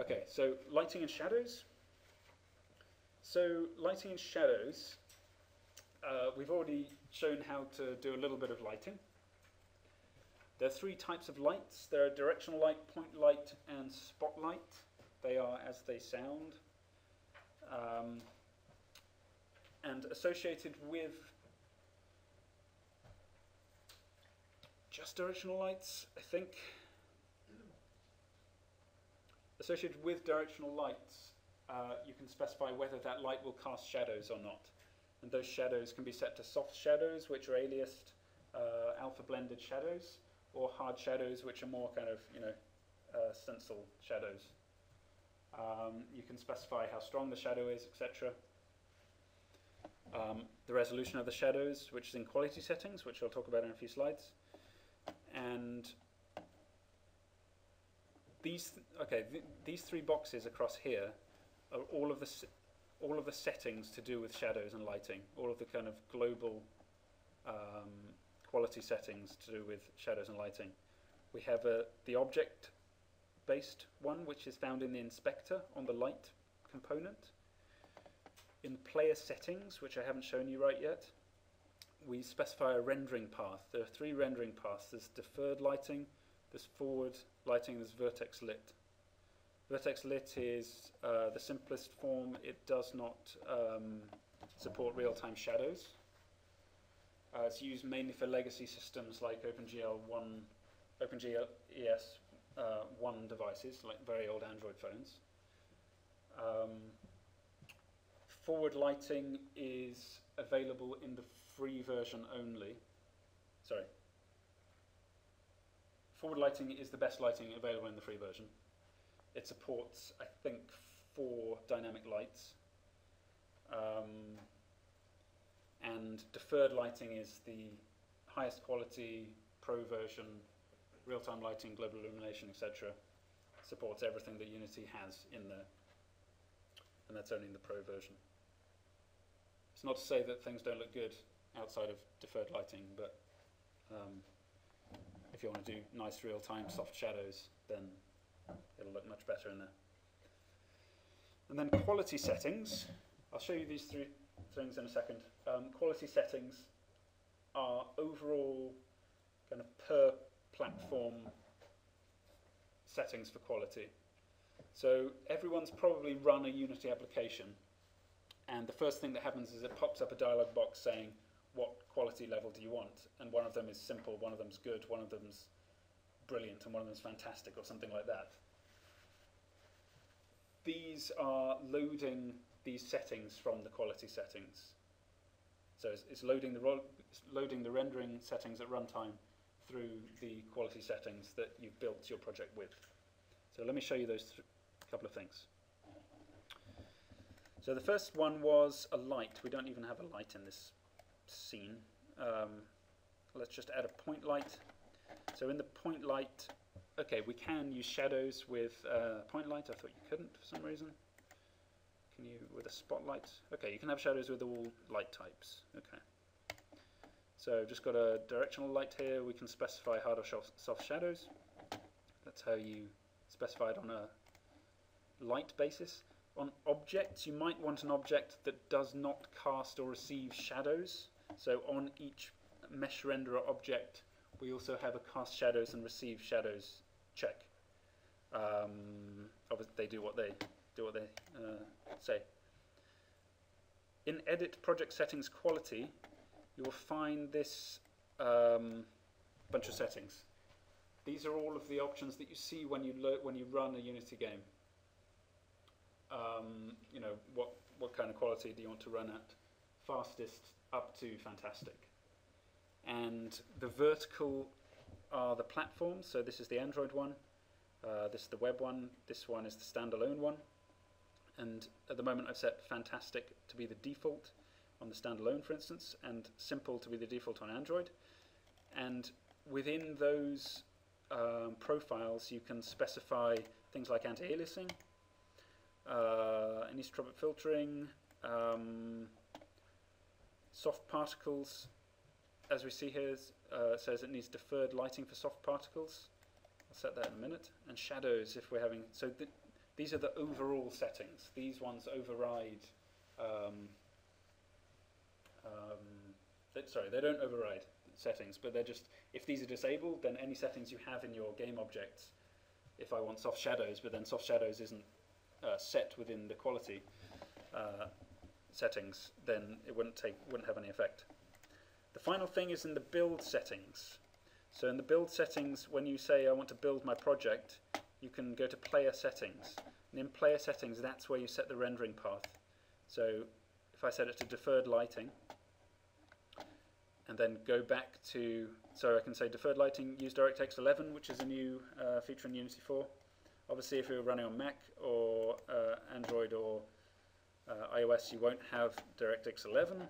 Okay, so lighting and shadows. So lighting and shadows, uh, we've already shown how to do a little bit of lighting. There are three types of lights. There are directional light, point light, and spotlight. They are as they sound. Um, and associated with just directional lights, I think. Associated with directional lights, uh, you can specify whether that light will cast shadows or not. And those shadows can be set to soft shadows, which are aliased uh, alpha blended shadows, or hard shadows, which are more kind of, you know, uh, stencil shadows. Um, you can specify how strong the shadow is, etc. Um, the resolution of the shadows, which is in quality settings, which I'll talk about in a few slides. And these, th okay, th these three boxes across here are all of the all of the settings to do with shadows and lighting, all of the kind of global um, quality settings to do with shadows and lighting. We have the object-based one, which is found in the inspector on the light component. In player settings, which I haven't shown you right yet, we specify a rendering path. There are three rendering paths. There's deferred lighting, there's forward lighting, there's vertex lit. Vertex lit is uh, the simplest form. It does not um, support real-time shadows. Uh, it's used mainly for legacy systems like OpenGL 1, OpenGL ES uh, 1 devices, like very old Android phones. Um, forward lighting is available in the free version only. Sorry. Forward lighting is the best lighting available in the free version. It supports, I think, four dynamic lights. Um, and deferred lighting is the highest quality pro version, real-time lighting, global illumination, etc. Supports everything that Unity has in there. And that's only in the pro version. It's not to say that things don't look good outside of deferred lighting, but um, if you want to do nice real-time soft shadows, then it'll look much better in there. And then quality settings. I'll show you these three things in a second. Um, quality settings are overall kind of per platform settings for quality. So everyone's probably run a Unity application and the first thing that happens is it pops up a dialog box saying what quality level do you want and one of them is simple, one of them's good, one of them's brilliant and one of them's fantastic or something like that. These are loading these settings from the quality settings. So it's, it's loading, the it's loading the rendering settings at runtime through the quality settings that you've built your project with. So let me show you those couple of things. So the first one was a light. We don't even have a light in this scene. Um, let's just add a point light. So in the point light, okay, we can use shadows with uh, point light. I thought you couldn't for some reason. Can you with a spotlight? Okay, you can have shadows with all light types. Okay. So just got a directional light here. We can specify hard or soft shadows. That's how you specify it on a light basis. On objects, you might want an object that does not cast or receive shadows. So on each mesh renderer object, we also have a cast shadows and receive shadows check. Um, obviously, they do what they do what they uh, say. In Edit Project Settings Quality, you will find this um, bunch of settings. These are all of the options that you see when you when you run a Unity game. Um, you know what what kind of quality do you want to run at? Fastest up to fantastic. And the vertical are the platforms. So this is the Android one. Uh, this is the web one. This one is the standalone one. And at the moment I've set fantastic to be the default on the standalone, for instance, and simple to be the default on Android. And within those um, profiles, you can specify things like anti-aliasing, uh, anisotropy filtering, um, soft particles, as we see here, uh, says it needs deferred lighting for soft particles. I'll set that in a minute. And shadows, if we're having, so th these are the overall settings. These ones override. Um, um, sorry, they don't override settings, but they're just if these are disabled, then any settings you have in your game objects. If I want soft shadows, but then soft shadows isn't uh, set within the quality uh, settings, then it wouldn't take wouldn't have any effect. The final thing is in the build settings. So in the build settings, when you say I want to build my project, you can go to player settings. And in player settings, that's where you set the rendering path. So if I set it to deferred lighting, and then go back to, so I can say deferred lighting, use DirectX 11, which is a new uh, feature in Unity 4. Obviously, if you're running on Mac or uh, Android or iOS, you won't have DirectX 11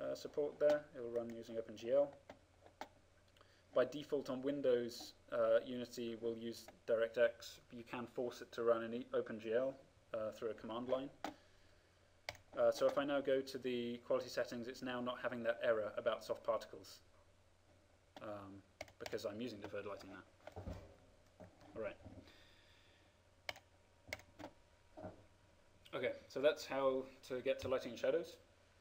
uh, support there. It will run using OpenGL. By default on Windows, uh, Unity will use DirectX. You can force it to run in OpenGL uh, through a command line. Uh, so if I now go to the quality settings, it's now not having that error about soft particles um, because I'm using deferred lighting now. All right. Okay, so that's how to get to lighting and shadows.